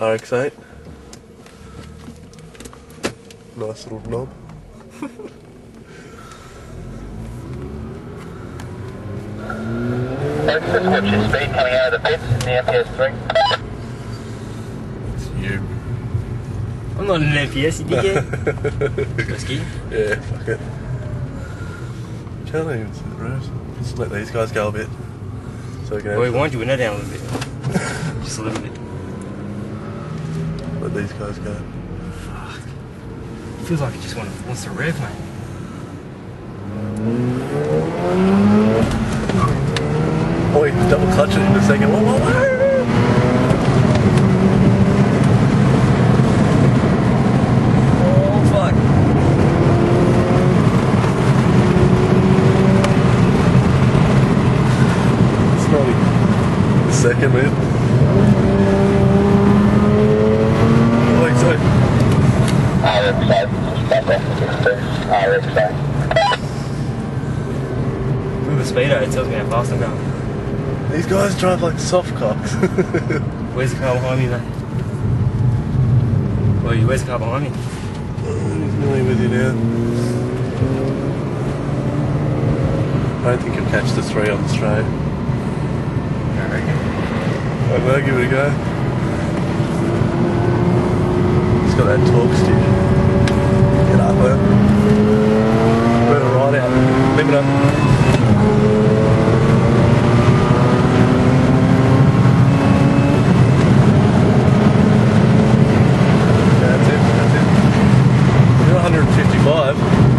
RX8. Nice little knob. Just watch your speed coming out of the pits in the MPS3. It's you. I'm not an FPS, you dickhead. Risky. Yeah, fuck it. Can't even see the road. Just let these guys go a bit. So we can Well, we have- want you to window down a little bit. Just a little bit. Let these guys go. Feels like it just want, wants to rev, mate. Oh, you double clutch it in a second. Whoa, whoa, whoa. Oh, fuck. It's not even the second, man. Like so. RX8, back off the RX8. With the speedo, it tells me how fast I'm going. These guys drive like soft cocks. Where's the car behind me, mate? Well, where's the car behind me? He's nearly with you now. I don't think you'll catch the three on the straight. I reckon. I know, give it a go. It's got that torque stick. It right out. That's it. That's it. You're 155.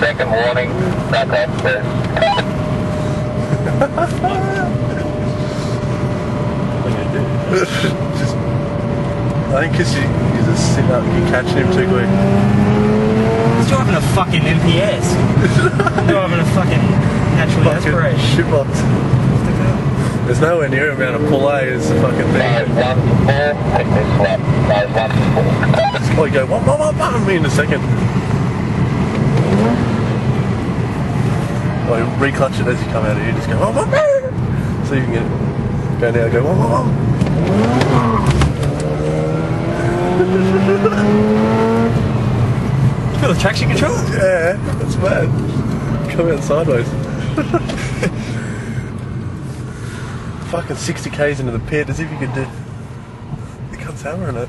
Second warning, back off first. Just, I think because you, you just sit up, you're catching him too quick. He's driving a fucking MPS. He's driving a fucking natural Fucking aspiration. shitbox. There's nowhere near him around a pull A is the fucking Nose thing. one to four, quick this lap. Nose one to four. It's like go, what, what, what, what, me in a second. You reclutch it as you come out of here, just go, oh, what, what. So you can get, go down, go, what, what. Feel the traction control? Yeah, that's bad. Come out sideways. Fucking 60 k's into the pit, as if you could do. You can't hammering it.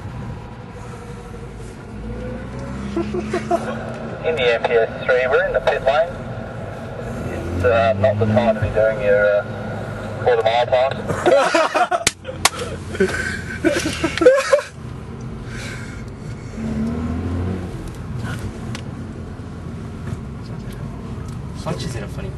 in the MPS 3, we're in the pit lane. It's uh, not the time to be doing your uh, quarter mile pass. Such is in a funny.